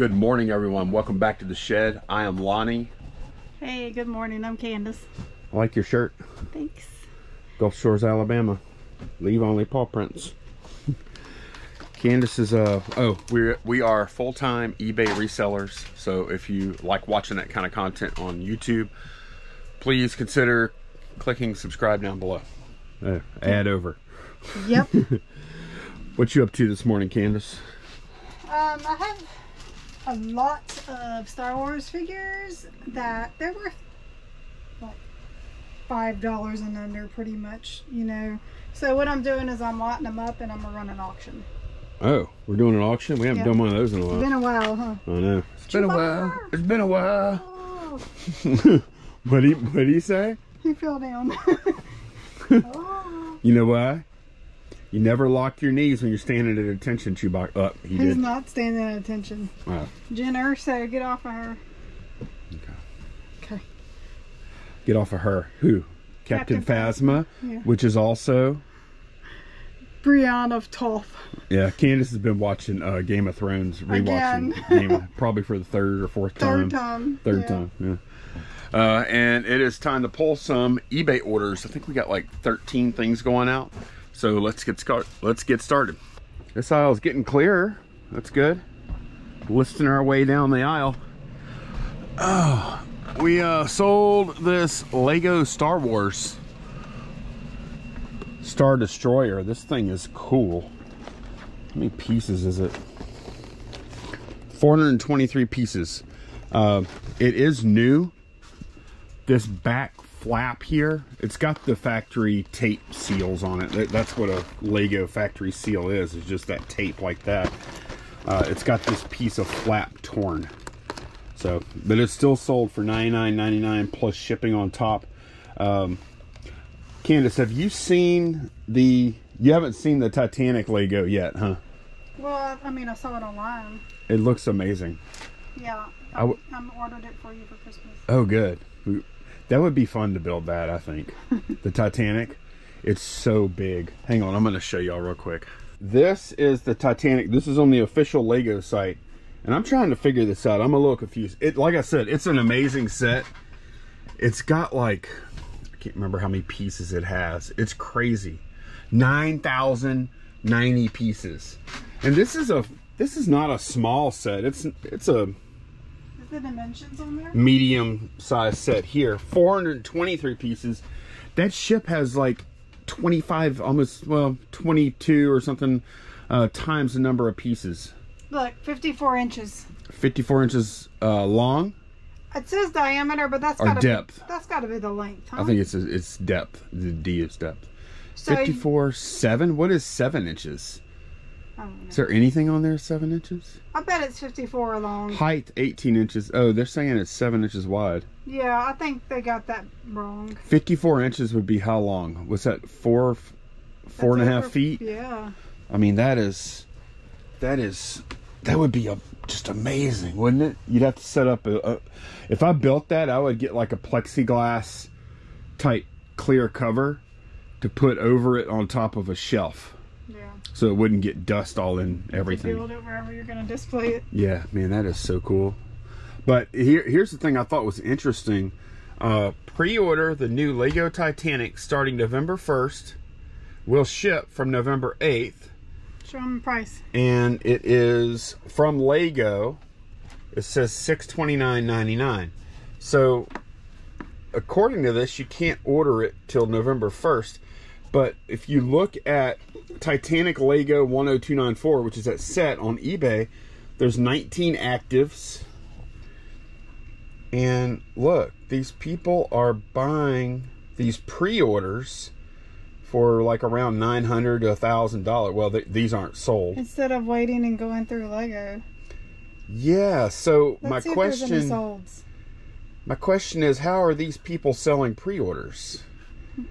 Good morning, everyone. Welcome back to the shed. I am Lonnie. Hey, good morning. I'm Candice. I like your shirt. Thanks. Gulf Shores, Alabama. Leave only paw prints. Candice is uh oh we're we are full-time eBay resellers. So if you like watching that kind of content on YouTube, please consider clicking subscribe down below. Uh, add over. Yep. What you up to this morning, Candice? um, I have a lot of Star Wars figures that they're worth like five dollars and under, pretty much. You know. So what I'm doing is I'm lotting them up and I'm gonna run an auction. Oh, we're doing an auction. We haven't Yeah. done one of those in a It's while. been a while, huh? I know. It's been a while. Chewbacca. It's been a while. Oh, what do you, what do you say? he fell down. oh, You know why? You never lock your knees when you're standing at attention, Chewbacca. Up, he he's did. not standing at attention. Wow. Jyn Erso, get off of her. Okay. Okay. Get off of her. Who? Captain, Captain Phasma, Yeah. which is also. Brienne of Tarth. Yeah, Candace has been watching uh, Game of Thrones, rewatching Game of, probably for the third or fourth time. Third time. Third yeah. time, yeah. Uh, and it is time to pull some eBay orders. I think we got like 13 things going out. So let's get start. Let's get started. This aisle is getting clearer. That's good. Listing our way down the aisle. Oh, we uh, sold this Lego Star Wars Star Destroyer. This thing is cool. How many pieces is it? 423 pieces. Uh, it is new. This back flap here, it's got the factory tape seals on it. That's what a Lego factory seal is, it's just that tape like that. Uh, it's got this piece of flap torn. So, but it's still sold for $99.99 plus shipping on top. Um, Candice, have you seen the, you haven't seen the Titanic Lego yet, huh? Well, I mean, I saw it online. It looks amazing. Yeah. I'm ordered it for you for Christmas. Oh, good. That would be fun to build that, I think. the Titanic. It's so big. Hang on, I'm going to show y'all real quick. This is the Titanic. This is on the official Lego site. And I'm trying to figure this out. I'm a little confused. It like I said, it's an amazing set. It's got like I can't remember how many pieces it has. It's crazy. 9,090 pieces. And this is a this is not a small set. It's it's a the dimensions on there? medium size set here 423 pieces that ship has like 25 almost well 22 or something uh, times the number of pieces Look, 54 inches. 54 inches uh, long It says diameter, but that's got depth. Be, that's got to be the length, huh? i think it's it's depth the d is depth so. 54 7 what is 7 inches I, don't know. Oh, is there anything on there 7 inches I bet it's 54 long. height 18 inches oh they're saying it's 7 inches wide Yeah, I think they got that wrong. 54 inches would be how long was that four four and a half over- feet Yeah. I mean, that is, that is, that would be a, just amazing, wouldn't it? You'd have to set up a, a, if I built that, I would get like a plexiglass type clear cover to put over it on top of a shelf. So it wouldn't get dust all in everything. Build it wherever you're going to display it. Yeah, man, that is so cool. But here, here's the thing I thought was interesting. Uh, pre-order the new Lego Titanic starting November 1st. Will ship from November 8th. Show them the price. and it is from Lego. It says six twenty nine ninety nine. So, according to this, you can't order it till November first. But if you look at Titanic Lego one hundred two nine four, which is that set on eBay, there's nineteen actives. And look, these people are buying these pre-orders for like around nine hundred to a thousand dollars. Well, th- these aren't sold. Instead of waiting and going through Lego. Yeah. So Let's my see if there's any question, my question is, how are these people selling pre-orders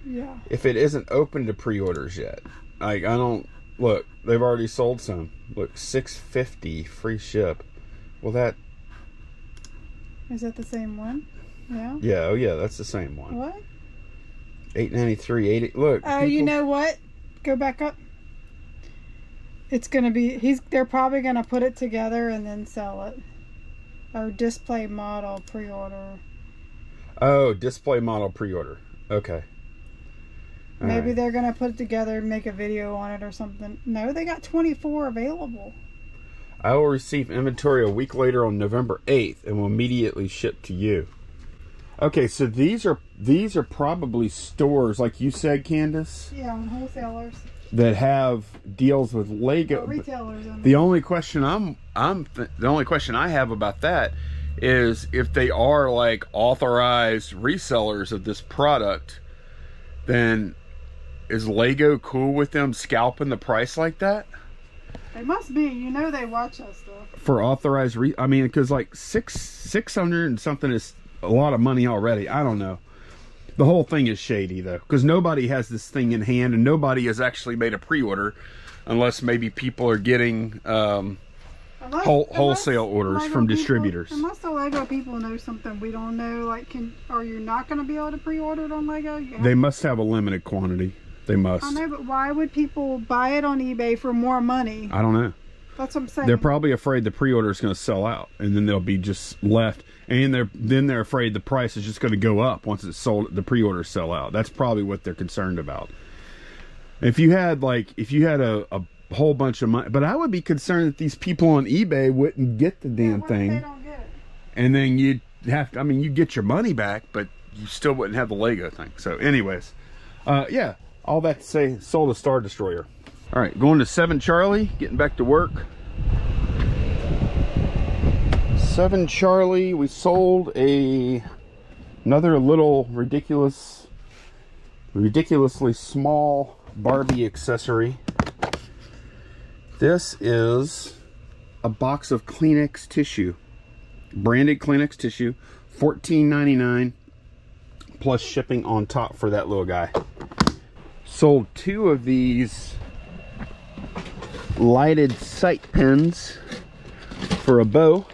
Yeah. if it isn't open to pre-orders yet? Like I don't look. They've already sold some. Look, six fifty free ship. Well, that Is that the same one? Yeah. yeah. Oh yeah, that's the same one. What? Eight ninety three. Eighty. Look. Oh, you people- know what? Go back up. It's gonna be. He's. They're probably gonna put it together and then sell it. Oh, display model pre-order. Oh, display model pre-order. Okay. All Maybe right. they're gonna put it together and make a video on it or something. No, they got 24 available. I will receive inventory a week later on November 8th and will immediately ship to you. Okay, so these are these are probably stores like you said, Candice, Yeah, on wholesalers, that have deals with or Lego. retailers. I mean. The only question I'm I'm th- the only question I have about that is if they are like authorized resellers of this product, then is Lego cool with them scalping the price like that They must be. You know, they watch us stuff. for authorized re? I mean, because like six six hundred and something is a lot of money already. I don't know. The whole thing is shady though, because nobody has this thing in hand, and nobody has actually made a pre-order, unless maybe people are getting. Um, Unless, Whole- unless wholesale orders Lego from people- distributors. Unless the Lego people know something we don't know, like can are you not going to be able to pre-order it on Lego? You they must have a limited quantity. They must. I know, but why would people buy it on eBay for more money? I don't know. That's what I'm saying. They're probably afraid the pre-order is going to sell out, and then they'll be just left. And they're then they're afraid the price is just going to go up once it's sold. The pre-orders sell out. That's probably what they're concerned about. If you had like if you had a, a whole bunch of money, but I would be concerned that these people on eBay wouldn't get the Yeah, damn if thing, They don't get it. and then you'd have. to. I mean, you get your money back, but you still wouldn't have the Lego thing. So, anyways, uh, yeah. All that to say, sold a Star Destroyer. All right, going to Seven Charlie, getting back to work. Seven Charlie, we sold a another little ridiculous, ridiculously small Barbie accessory. This is a box of Kleenex tissue, branded Kleenex tissue, $14.99 plus shipping on top for that little guy. Sold two of these lighted sight pins for a bow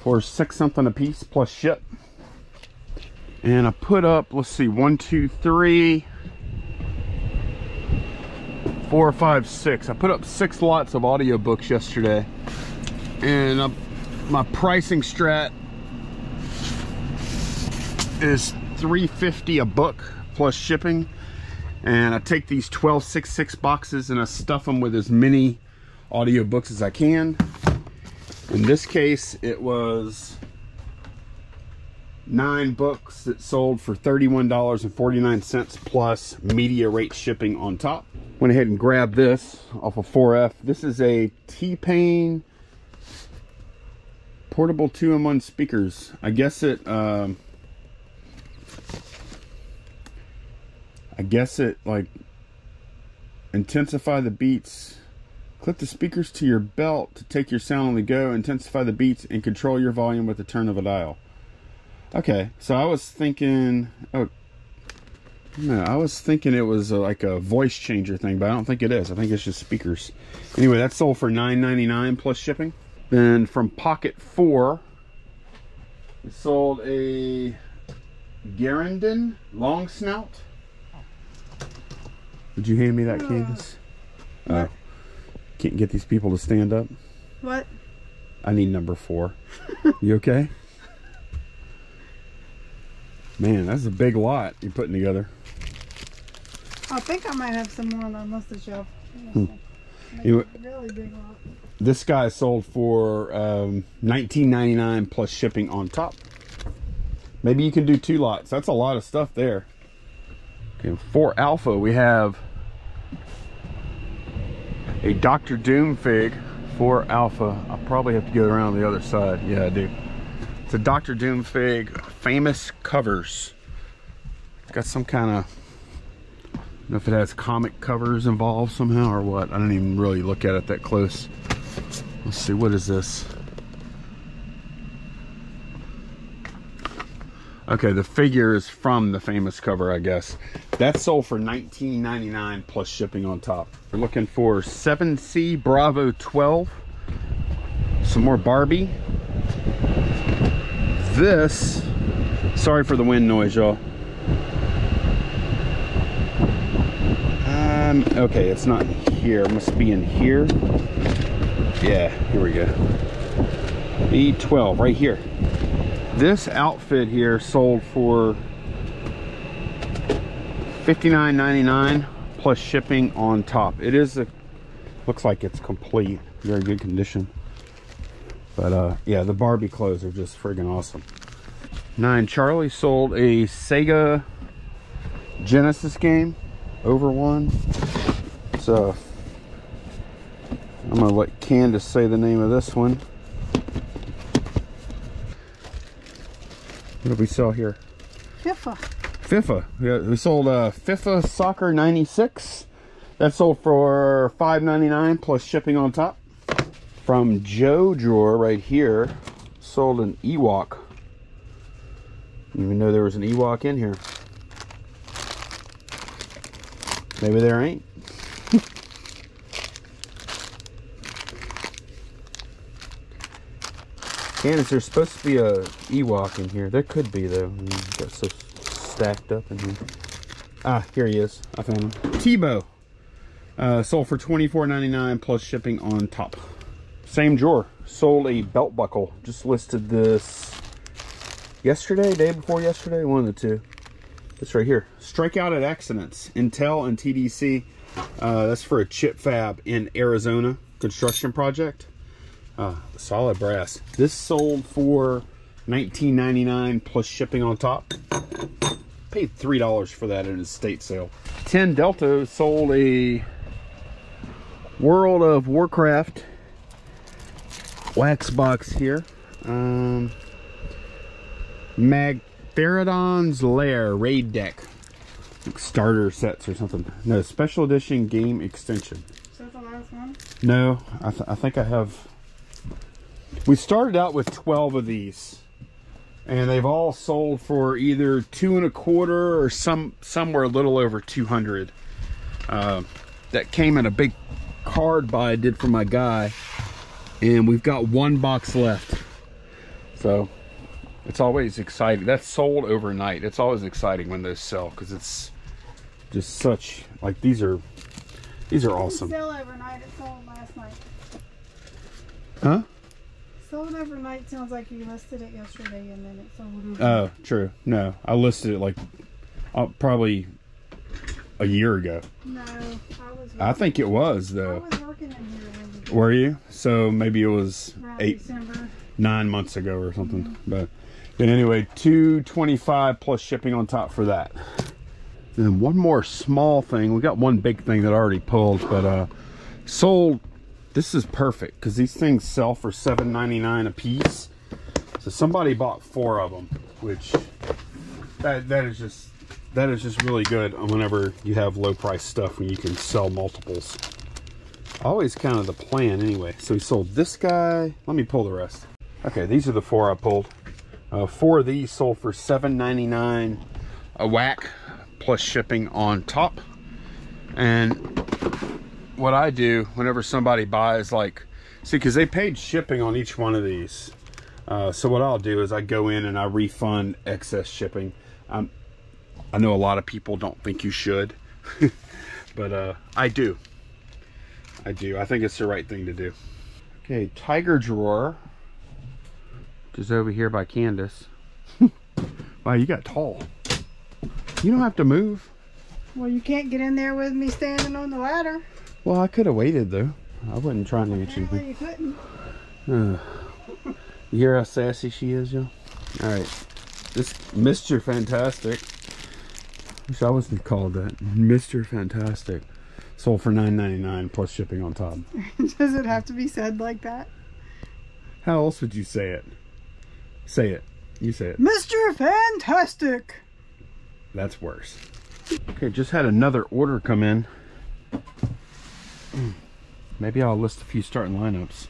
for six something a piece plus ship. And I put up, let's see, one, two, three, four, five, six. I put up six lots of audiobooks yesterday. And uh, my pricing strat is 350 a book plus shipping. And I take these 1266 boxes and I stuff them with as many audiobooks as I can. In this case, it was nine books that sold for $31.49 plus media rate shipping on top. Went ahead and grabbed this off of 4F. This is a T-Pain portable two-in-one speakers. I guess it, um, I guess it like intensify the beats Clip the speakers to your belt to take your sound on the go, intensify the beats, and control your volume with the turn of a dial. Okay, so I was thinking, oh, no, I was thinking it was a, like a voice changer thing, but I don't think it is. I think it's just speakers. Anyway, that sold for $9.99 plus shipping. Then from Pocket 4, we sold a Garindan long snoot. Did you hand me that, Uh, Candice? what? Oh. Can't get these people to stand up. What? I need number four. you okay? Man, that's a big lot you're putting together. I think I might have some more on the mustard shelf. Hmm. You- really big lot. This guy sold for um, $19.99 plus shipping on top. Maybe you can do two lots. That's a lot of stuff there. Okay, for Alpha, we have a Dr. Doom fig for Alpha. I'll probably have to go around the other side. Yeah, I do. It's a Dr. Doom fig, famous covers. It's got some kind of, I don't know if it has comic covers involved somehow or what. I didn't even really look at it that close. Let's see, what is this? Okay, the figure is from the famous cover, I guess. That sold for $19.99 plus shipping on top. We're looking for 7C Bravo 12. Some more Barbie. This, sorry for the wind noise, y'all. Um, okay, it's not here. It must be in here. Yeah, here we go. B12 right here. This outfit here sold for $59.99 plus shipping on top. It is a looks like it's complete, very good condition. But uh yeah, the Barbie clothes are just friggin' awesome. Nine Charlie sold a Sega Genesis game over one. So I'm gonna let Candice say the name of this one. What do we sell here? FIFA. FIFA. We sold uh, FIFA Soccer 96. That sold for $5.99 plus shipping on top. From Joe Drawer right here, sold an Ewok. Even know there was an Ewok in here. Maybe there ain't. Candice, there's supposed to be a Ewok in here. There could be though. Stacked up in here. Ah, here he is. I found him. Teebo. Uh, sold for $24.99 plus shipping on top. Same drawer. Sold a belt buckle. Just listed this yesterday, day before yesterday, one of the two. This right here. Strikeout at Accidents. Intel and TDC. Uh, that's for a chip fab in Arizona construction project. Uh, solid brass. This sold for $19.99 plus shipping on top. Paid $3 for that in a state sale. 10 Delta sold a World of Warcraft wax box here. Um, Magtheridon's Lair Raid Deck. Starter sets or something. No, special edition game extension. Is that the last one? No, I, th I think I have. We started out with 12 of these, and they've all sold for either two and a quarter or some somewhere a little over 200. Uh, that came in a big card buy I did for my guy, and we've got one box left. So it's always exciting. That's sold overnight. It's always exciting when those sell because it's just such like these are these are awesome. Sell overnight. It sold last night. Huh? Sold overnight sounds like you listed it yesterday and then it sold. Oh, true. No, I listed it like uh, probably a year ago. no, I was. I think it was though. I was working in here Were you? So maybe it was around eight, December. nine months ago or something. But, but anyway, two twenty-five plus shipping on top for that. And one more small thing. We got one big thing that I already pulled, but uh, sold. This is perfect because these things sell for $7.99 a piece. So somebody bought four of them, which that that is just that is just really good whenever you have low price stuff when you can sell multiples. Always kind of the plan anyway. So we sold this guy. Let me pull the rest. Okay, these are the four I pulled. Uh, four of these sold for $7.99 a whack plus shipping on top. And what I do whenever somebody buys like, see, because they paid shipping on each one of these. Uh, so what I'll do is I go in and I refund excess shipping. Um, I know a lot of people don't think you should, but uh, I do. I do. I think it's the right thing to do. Okay, Tiger Drawer. Just over here by Candice. wow, you got tall. You don't have to move. Well, you can't get in there with me standing on the ladder. Well, I could have waited though. I wasn't trying to get you. Apparently you. Uh, you hear how sassy she is, y'all? All right, this Mr. Fantastic. Wish I wasn't called that. Mr. Fantastic. Sold for $9.99 plus shipping on top. Does it have to be said like that? How else would you say it? Say it. You say it. Mr. Fantastic! That's worse. Okay, just had another order come in. Maybe I'll list a few starting lineups.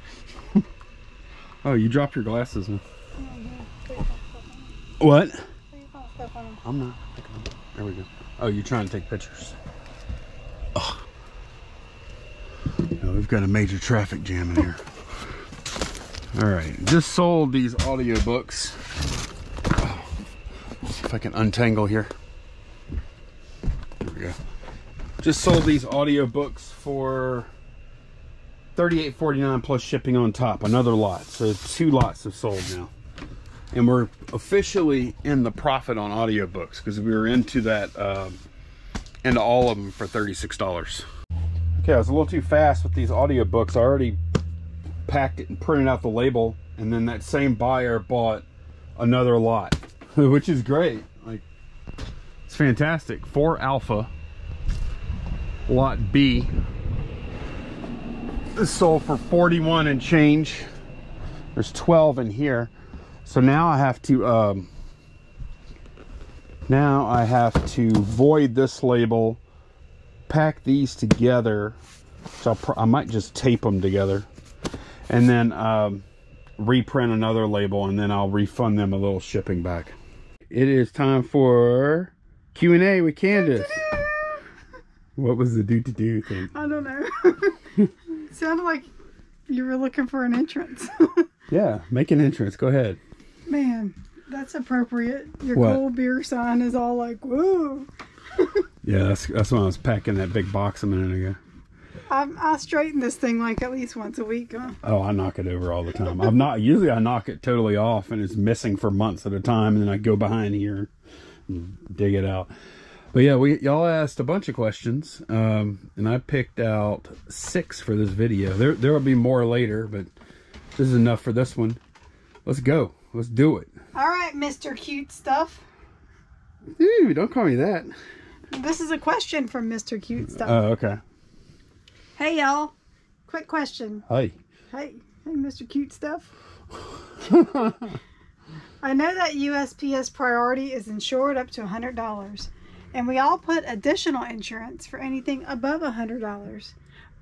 oh, you dropped your glasses. Huh? What? I'm not. There we go. Oh, you're trying to take pictures. Oh. No, we've got a major traffic jam in here. All right, just sold these audiobooks. Oh. See if I can untangle here. There we go. Just sold these audiobooks for thirty-eight forty-nine plus shipping on top. Another lot. So two lots have sold now. And we're officially in the profit on audiobooks because we were into that, um, into all of them for $36. Okay, I was a little too fast with these audiobooks. I already packed it and printed out the label. And then that same buyer bought another lot, which is great. Like, it's fantastic. Four alpha, lot B. This sold for 41 and change. There's 12 in here. So now I have to, um, now I have to void this label, pack these together. So i might just tape them together and then um, reprint another label and then I'll refund them a little shipping back. It is time for Q&A with Candice. What was the do to do thing? I don't know. sounded like you were looking for an entrance. yeah, make an entrance. Go ahead. Man, that's appropriate. Your What? cold beer sign is all like, whoa. Yeah, that's that's when I was packing that big box a minute ago. I, I straighten this thing like at least once a week. Huh? Oh, I knock it over all the time. I'm not usually I knock it totally off and it's missing for months at a time, and then I go behind here and dig it out. But yeah, we y'all asked a bunch of questions, um, and I picked out six for this video. There there will be more later, but this is enough for this one. Let's go. Let's do it. All right, Mr. Cute Stuff. Ooh, don't call me that. This is a question from Mr. Cute Stuff. Oh, okay. hey, y'all. Quick question. Hi. Hey, hey, Mr. Cute Stuff. I know that USPS Priority is insured up to $100, and we all put additional insurance for anything above $100.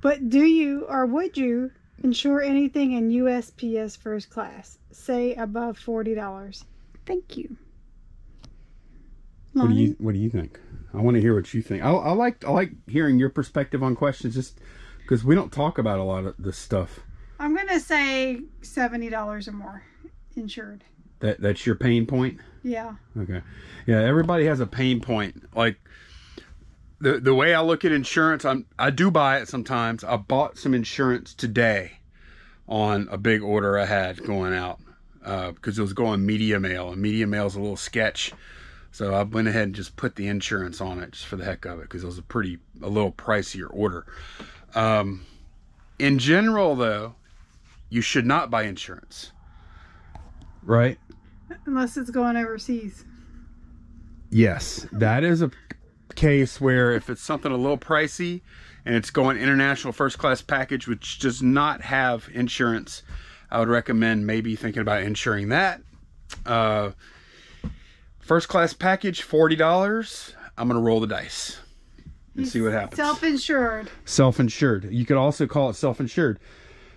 But do you or would you insure anything in USPS First Class, say above $40? Thank you. What do you What do you think? I want to hear what you think. I, I like I like hearing your perspective on questions, just because we don't talk about a lot of this stuff. I'm going to say $70 or more insured. That that's your pain point. Yeah. Okay. Yeah, everybody has a pain point. Like the the way I look at insurance, I'm I do buy it sometimes. I bought some insurance today on a big order I had going out because it was going media mail, and media mail is a little sketch. So I went ahead and just put the insurance on it just for the heck of it because it was a pretty a little pricier order. Um, in general, though, you should not buy insurance. Right? Unless it's going overseas. Yes, that is a case where if it's something a little pricey and it's going international first class package, which does not have insurance, I would recommend maybe thinking about insuring that. Uh, first class package, $40. I'm going to roll the dice and see what happens. Self insured. Self-insured. You could also call it self-insured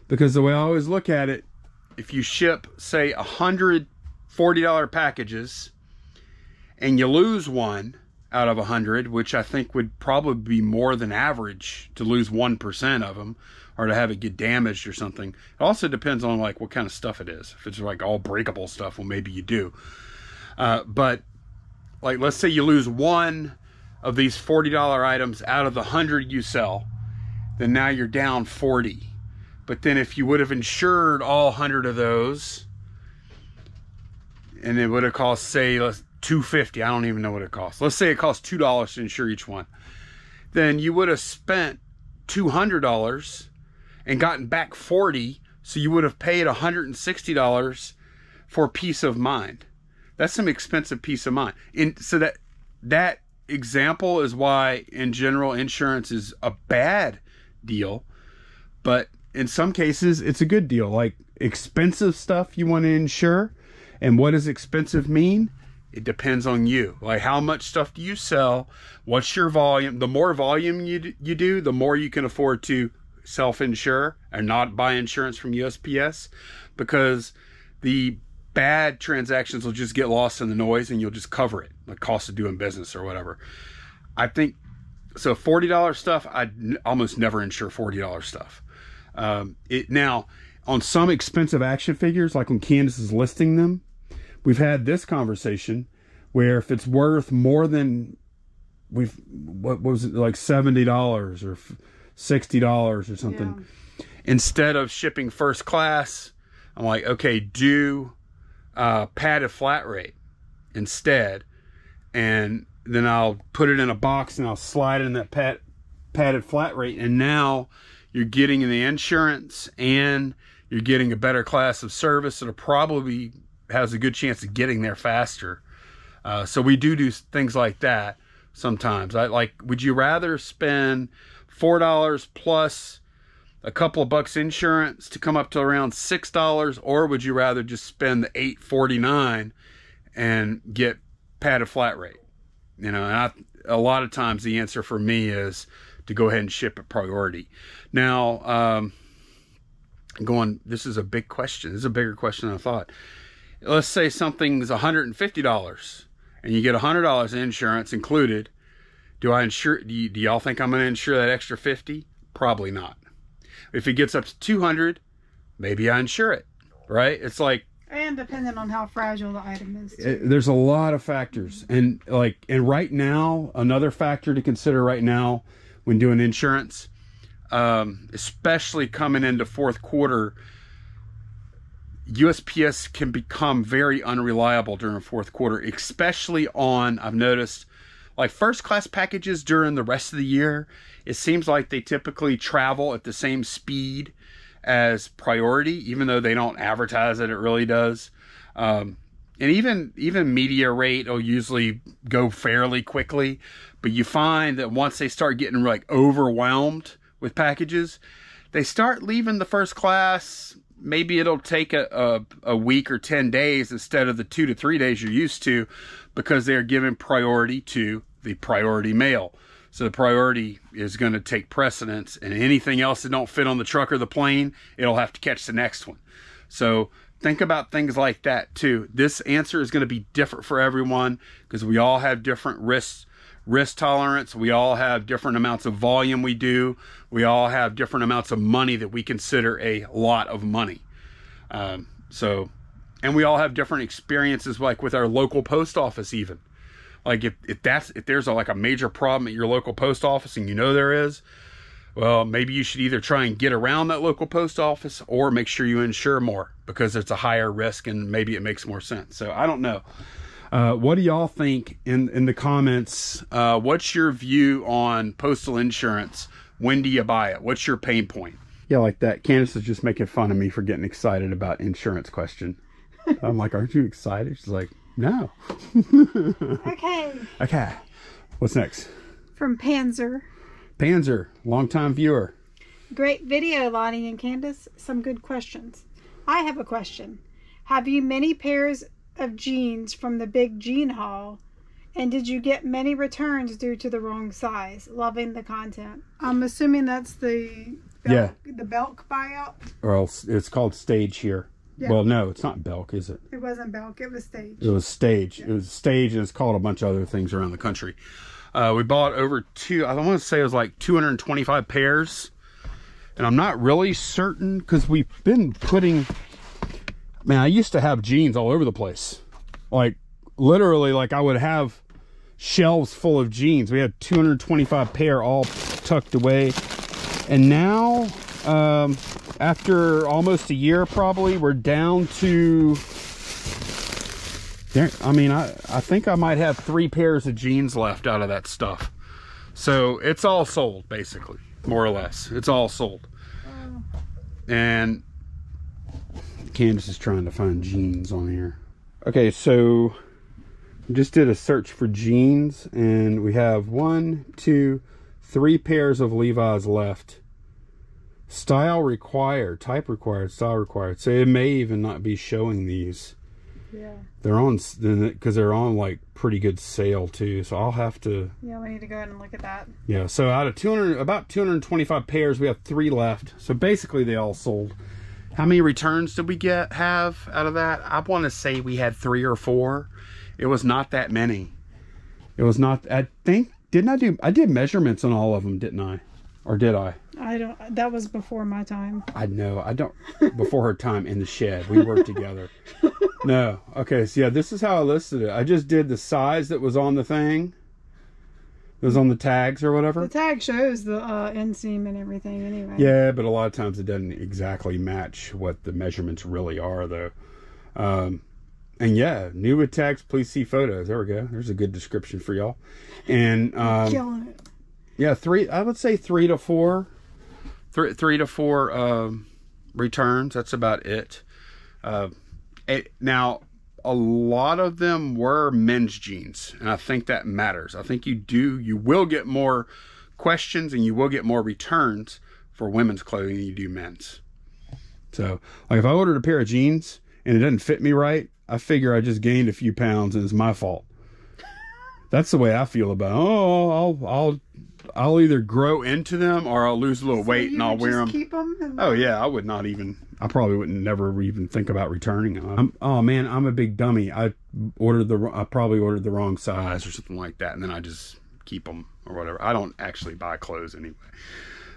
because the way I always look at it, if you ship say a hundred forty dollar packages and you lose one out of a hundred, which I think would probably be more than average to lose one percent of them or to have it get damaged or something. It also depends on like what kind of stuff it is. If it's like all breakable stuff, well maybe you do. Uh, but like let's say you lose one of these $40 items out of the 100 you sell, then now you're down 40. But then if you would have insured all 100 of those, and it would have cost say let's 250 i don't even know what it costs. Let's say it costs two dollars to insure each one. Then you would have spent $200 and gotten back 40 so you would have paid $160 for peace of mind. That's some expensive peace of mind. And so that that example is why in general insurance is a bad deal but in some cases it's a good deal. Like expensive stuff you want to insure and what does expensive mean? It depends on you. Like how much stuff do you sell? What's your volume? The more volume you, you do the more you can afford to self-insure and not buy insurance from usps because the bad transactions will just get lost in the noise and you'll just cover it the cost of doing business or whatever. I think so $40 stuff I almost never insure $40 stuff. Um, it now on some expensive action figures like when candice is listing them we've had this conversation where if it's worth more than we've what was it like $70 or $60 or something instead of shipping first class, I'm like, okay, do uh, padded flat rate instead. And then I'll put it in a box and I'll slide it in that pad, padded flat rate. And now you're getting the insurance and you're getting a better class of service that'll probably has a good chance of getting there faster. Uh, so we do do things like that sometimes. I like, would you rather spend $4 plus a couple of bucks insurance to come up to around $6 or would you rather just spend the 849 and get padded flat rate? You know, and I, a lot of times the answer for me is to go ahead and ship at priority. Now, um, going, this is a big question. This is a bigger question than I thought. Let's say something's $150 and you get $100 in insurance included. Do I insure, do, y- do y'all think I'm going to insure that extra 50? Probably not. If it gets up to 200, maybe I insure it, right? It's like, And depending on how fragile the item is. it- there's a lot of factors and like and right now another factor to consider right now when doing insurance um, especially coming into fourth quarter usps can become very unreliable during the fourth quarter especially on i've noticed like first class packages during the rest of the year. It seems like they typically travel at the same speed as priority even though they don't advertise that it really does. Um, and even even media rate will usually go fairly quickly but you find that once they start getting like overwhelmed with packages they start leaving the first class maybe it'll take a, a, a week or 10 days instead of the two to three days you're used to because they're giving priority to the priority mail so the priority is going to take precedence and anything else that don't fit on the truck or the plane it'll have to catch the next one so think about things like that too. This answer is going to be different for everyone because we all have different risks, risk tolerance. We all have different amounts of volume we do. We all have different amounts of money that we consider a lot of money. Um, so, and we all have different experiences, like with our local post office, even. Like if, if that's if there's a, like a major problem at your local post office and you know there is, well, maybe you should either try and get around that local post office or make sure you insure more because it's a higher risk and maybe it makes more sense. So I don't know. Uh, what do y'all think in in the comments? Uh, what's your view on postal insurance? When do you buy it? What's your pain point? Yeah, like that. Candice is just making fun of me for getting excited about insurance question. I'm like, aren't you excited? She's like, no. Okay. Okay. What's next? From Panzer. Panzer, longtime viewer. Great video, Lonnie and Candice. Some good questions. I have a question. Have you many pairs of jeans from the big jean haul? And did you get many returns due to the wrong size? Loving the content. I'm assuming that's the Yeah. the Belk buyout. or else it's called stage here. Yeah. Well, no, it's not Belk, is it? It wasn't Belk, it was Stage. It was stage. It was stage, and it's called a bunch of other things around the country. Uh, we bought over two. I want to say it was like 225 pairs, and I'm not really certain because we've been putting. Man, I used to have jeans all over the place, like literally, like I would have shelves full of jeans. We had 225 pair all tucked away, and now um, after almost a year, probably we're down to there, I mean, I, I think I might have three pairs of jeans left out of that stuff. So it's all sold, basically, more or less. It's all sold. And Candice is trying to find jeans on here. Okay, so just did a search for jeans, and we have one, two, three pairs of Levi's left. Style required, type required, style required. So it may even not be showing these Yeah. they're on because they're on like pretty good sale too so i'll have to Yeah, we need to go ahead and look at that. yeah so out of 200 about 225 pairs we have three left so basically they all sold how many returns did we get have out of that i want to say we had three or four it was not that many it was not i think didn't i do i did measurements on all of them didn't i or did i I don't that was before my time. I know. I don't. Before her time in the shed, we worked together. No. Okay. So yeah, this is how I listed it. I just did the size that was on the thing. Those on the tags or whatever. The tag shows the uh, inseam and everything anyway. Yeah, but a lot of times it doesn't exactly match what the measurements really are, though. Um, and yeah, new with tags. Please see photos. There we go. There's a good description for y'all. And um, Killing it. yeah, three. I would say three to four, three three to four um, returns. That's about it. Uh, it. Now, a lot of them were men's jeans, and I think that matters. I think you do. You will get more questions, and you will get more returns for women's clothing than you do men's. So, like, if I ordered a pair of jeans and it doesn't fit me right, I figure I just gained a few pounds and it's my fault. That's the way I feel about. It. Oh, I'll I'll I'll either grow into them or I'll lose a little So weight and I'll wear them. Keep them. And, Oh yeah, I would not even. I probably wouldn't never even think about returning them. I'm, oh man, I'm a big dummy. I ordered the. I probably ordered the wrong size or something like that, and then I just keep them or whatever. I don't actually buy clothes anyway.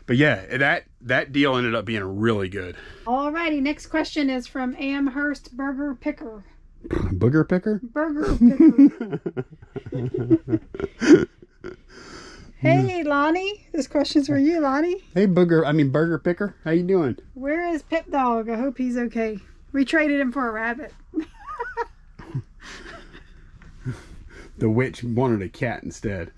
But yeah, that that deal ended up being really good. Alrighty, next question is from Amherst Burger Picker. Booger picker. Burger Picker. hey, Lonnie. This question's for you, Lonnie. Hey booger. I mean burger picker. How you doing? Where is Pip Dog? I hope he's okay. We traded him for a rabbit. The witch wanted a cat instead.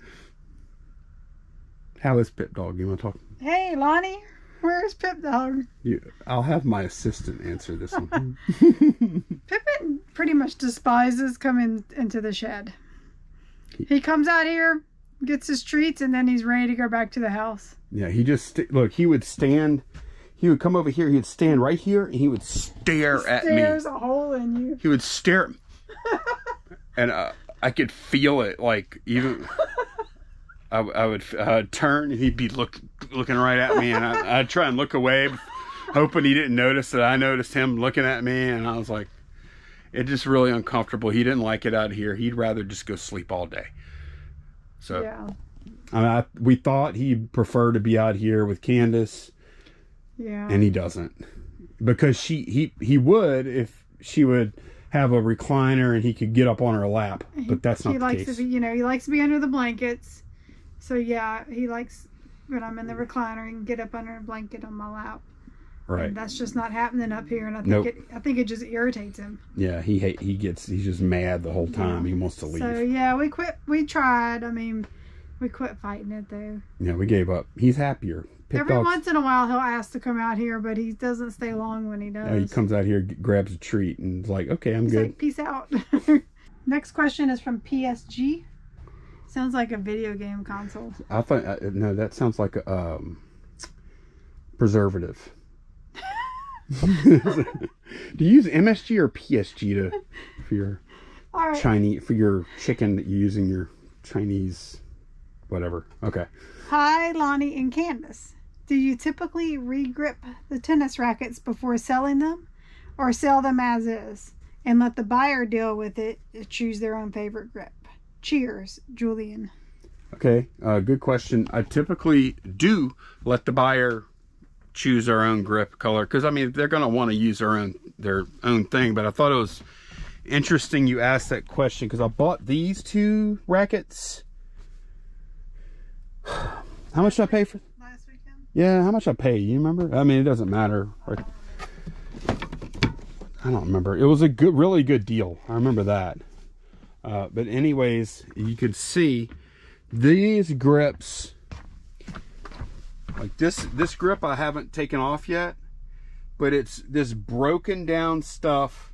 How is Pip Dog? You want to talk? Hey, Lonnie. Where's Pip Dog? You, I'll have my assistant answer this one. Pippin pretty much despises coming into the shed. He comes out here, gets his treats, and then he's ready to go back to the house. Yeah, he just st- look. He would stand. He would come over here. He'd stand right here, and he would stare at me. There's a hole in you. He would stare, and uh, I could feel it. Like even I, I would uh, turn, and he'd be look looking right at me, and I, I'd try and look away, hoping he didn't notice that I noticed him looking at me, and I was like, it just really uncomfortable. He didn't like it out here. He'd rather just go sleep all day. So Yeah. I mean, I, we thought he'd prefer to be out here with Candice. Yeah. and he doesn't because she he he would if she would have a recliner and he could get up on her lap but that's not he the likes case to be, you know, he likes to be under the blankets. So yeah, he likes when I'm in the recliner and get up under a blanket on my lap. Right And that's just not happening up here, and I think Nope. it, I think it just irritates him. yeah he hate he gets he's just mad the whole time he wants to leave So yeah, we quit. We tried. I mean, we quit fighting it though. yeah we gave up he's happier Pit Every Dog's- once in a while, he'll ask to come out here, but he doesn't stay long when he does. yeah, he comes out here grabs a treat and is like okay i'm He's good like, peace out. Next question is from PSG. Sounds like a video game console. i thought uh, no that sounds like a um preservative do you use msg or psg to for your right. Chinese for your chicken that you use in your Chinese whatever. Okay. Hi, Lonnie and Candice. Do you typically regrip the tennis rackets before selling them, or sell them as is and let the buyer deal with it, choose their own favorite grip? Cheers, Julian. Okay. Uh, good question. I typically do let the buyer choose their own grip color because I mean they're going to want to use their own their own thing. But I thought it was interesting you asked that question because I bought these two rackets. How much did I pay for? Last weekend? Yeah, how much I pay? You remember? I mean, it doesn't matter. I don't remember. It was a good, really good deal. I remember that. Uh, but anyways, you could see these grips. Like this, this grip I haven't taken off yet, but it's this broken down stuff,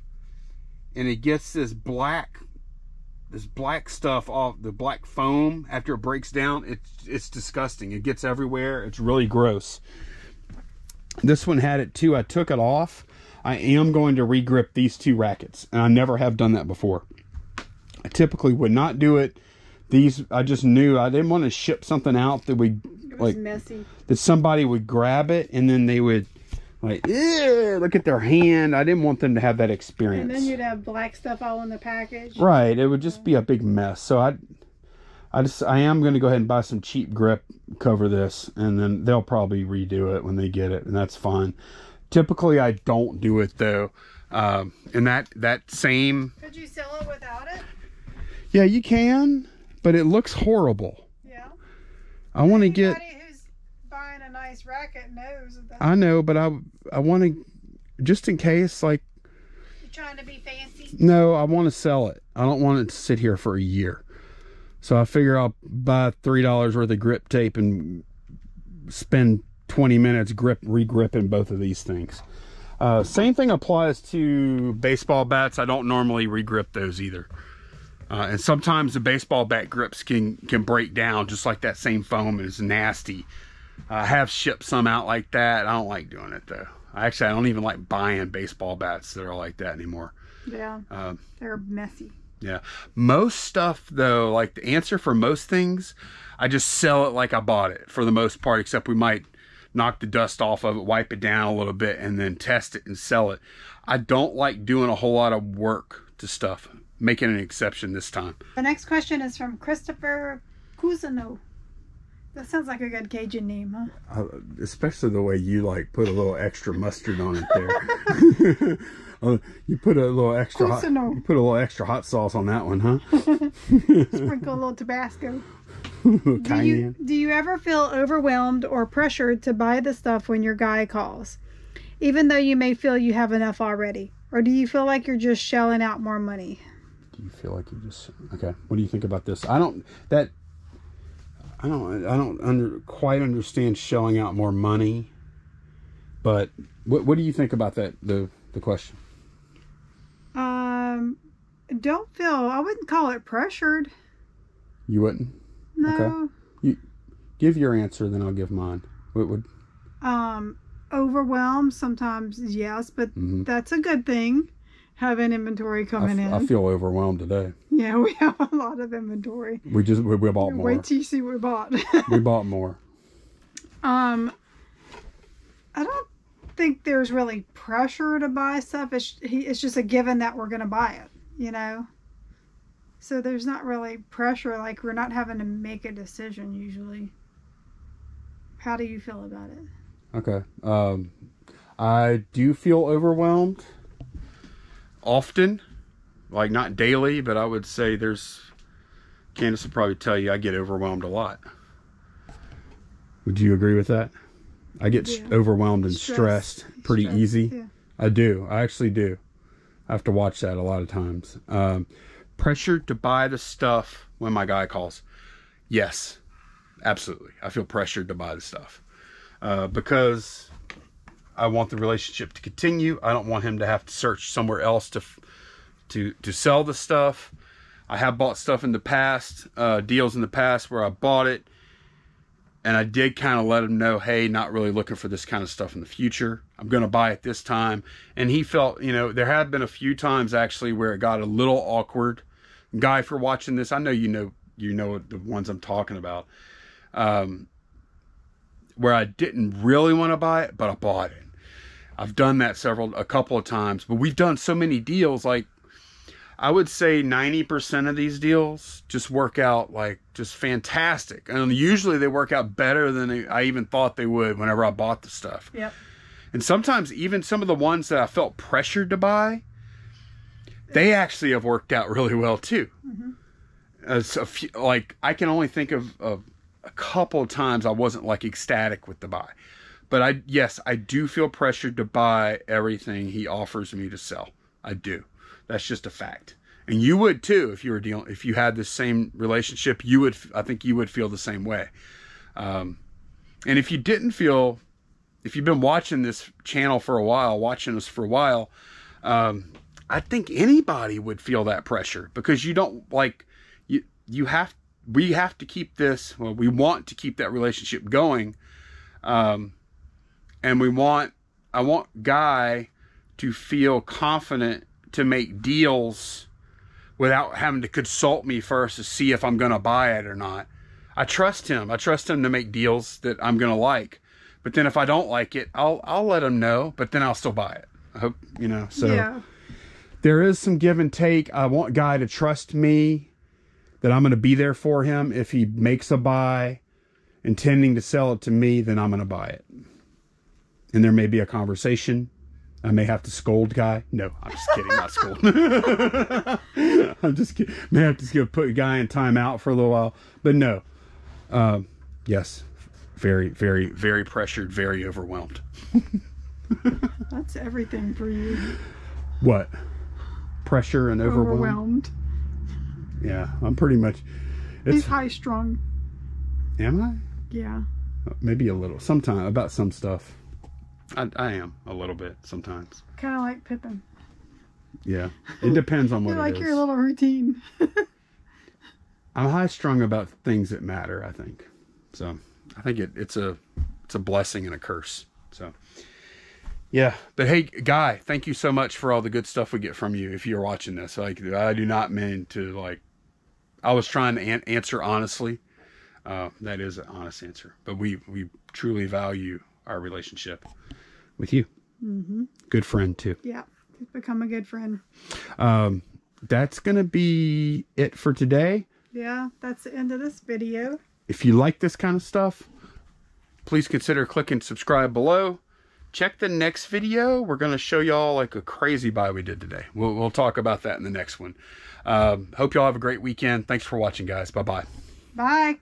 and it gets this black, this black stuff off the black foam after it breaks down. It's it's disgusting. It gets everywhere. It's really gross. This one had it too. I took it off. I am going to regrip these two rackets, and I never have done that before. I typically would not do it. These I just knew I didn't want to ship something out that was like messy. that somebody would grab it and then they would like look at their hand. I didn't want them to have that experience. And then you'd have black stuff all in the package. Right, it would just be a big mess. So I, I just I am going to go ahead and buy some cheap grip, cover this, and then they'll probably redo it when they get it, and that's fine. Typically, I don't do it though. Um, and that that same, Could you sell it without it? yeah, you can, but it looks horrible. I want to get. Anybody who's buying a nice racket knows that I know, but I I want to just in case. Like, you're trying to be fancy. no, I want to sell it. I don't want it to sit here for a year. So I figure I'll buy three dollars worth of grip tape and spend twenty minutes grip re-gripping both of these things. Uh, same thing applies to baseball bats. I don't normally re-grip those either. Uh, and sometimes the baseball bat grips can can break down just like that same foam is nasty. I have shipped some out like that. I don't like doing it though. Actually, I don't even like buying baseball bats that are like that anymore. Yeah, Um, they're messy. yeah. Most stuff though, like the answer for most things, I just sell it like I bought it for the most part, except we might knock the dust off of it, wipe it down a little bit, and then test it and sell it. I don't like doing a whole lot of work to stuff. Making an exception this time. The next question is from Christopher Cousineau. That sounds like a good Cajun name, huh? Uh, especially the way you like put a little extra mustard on it there. Uh, you put a little extra hot, you put a little extra hot sauce on that one, huh? Sprinkle a little Tabasco. Little Do you, do you ever feel overwhelmed or pressured to buy the stuff when your guy calls, even though you may feel you have enough already? Or do you feel like you're just shelling out more money? You feel like you just okay? What do you think about this? I don't that I don't I don't under quite understand shelling out more money, but what what do you think about that the the question? Um, don't feel, I wouldn't call it pressured. You wouldn't No. You give your answer, then I'll give mine. What would Um, overwhelmed sometimes, yes, but Mhm. that's a good thing. Having inventory coming f- in. I feel overwhelmed today. yeah, we have a lot of inventory. We just we, we bought more. Wait till you see what we bought. We bought more. um, I don't think there's really pressure to buy stuff. It's he, it's just a given that we're gonna buy it. You know. So there's not really pressure. Like we're not having to make a decision usually. How do you feel about it? Okay. Um, I do feel overwhelmed often, like not daily, but I would say there's. Candice will probably tell you I get overwhelmed a lot. Would you agree with that? I get Yeah. overwhelmed and Stress. stressed pretty Stress, easy. Yeah. I do. I actually do. I have to watch that a lot of times. Um, pressured to buy the stuff when my guy calls. Yes, absolutely. I feel pressured to buy the stuff uh, because I want the relationship to continue. I don't want him to have to search somewhere else to to to sell the stuff. I have bought stuff in the past, uh, deals in the past where I bought it, and I did kind of let him know, hey, not really looking for this kind of stuff in the future. I'm going to buy it this time. And he felt, you know, there had been a few times actually where it got a little awkward. Guy, for watching this, I know you know you know the ones I'm talking about. Um, where I didn't really want to buy it, but I bought it. I've done that several, a couple of times, but we've done so many deals. Like, I would say 90% of these deals just work out like just fantastic. And usually they work out better than I even thought they would whenever I bought the stuff. Yep. And sometimes even some of the ones that I felt pressured to buy, they actually have worked out really well too. Mm-hmm. As a few, like I can only think of, of a couple times I wasn't like ecstatic with the buy. But I yes, I do feel pressured to buy everything he offers me to sell. I do. That's just a fact. And you would too if you were dealing if you had the same relationship, you would I think you would feel the same way. Um, and if you didn't feel if you've been watching this channel for a while, watching us for a while, um, I think anybody would feel that pressure because you don't like you you have we have to keep this well we want to keep that relationship going um and we want I want guy to feel confident to make deals without having to consult me first to see if I'm going to buy it or not. I trust him. I trust him to make deals that I'm going to like. But then if I don't like it, I'll I'll let him know, but then I'll still buy it. I hope, you know. So yeah. there is some give and take. I want guy to trust me that I'm going to be there for him if he makes a buy intending to sell it to me, then I'm going to buy it. And there may be a conversation. I may have to scold guy. No, I'm just kidding. Not scold. I'm just kidding. May have to put guy in timeout for a little while. But no, um, Yes. Very, very, very pressured, very overwhelmed. That's everything for you. What? Pressure and overwhelmed? Overwhelmed. Yeah, I'm pretty much. He's It's. high strung. Am I? Yeah. Uh, maybe a little. Sometime about some stuff. I, I am a little bit sometimes. Kind of like Pippin. Yeah, it depends on what You like is. your little routine. I'm high strung about things that matter. I think so. I think it, it's a it's a blessing and a curse. So yeah, but hey, guy, thank you so much for all the good stuff we get from you. If you're watching this, like I do not mean to like. I was trying to an- answer honestly. Uh, that is an honest answer, but we we truly value our relationship with you. Mm-hmm. Good friend too. yeah. Become a good friend. Um, that's gonna be it for today. Yeah. That's the end of this video. If you like this kind of stuff, please consider clicking subscribe below. Check the next video. We're going to show y'all like a crazy buy we did today. We'll, we'll talk about that in the next one. Um, hope y'all have a great weekend. Thanks for watching, guys. Bye bye. Bye.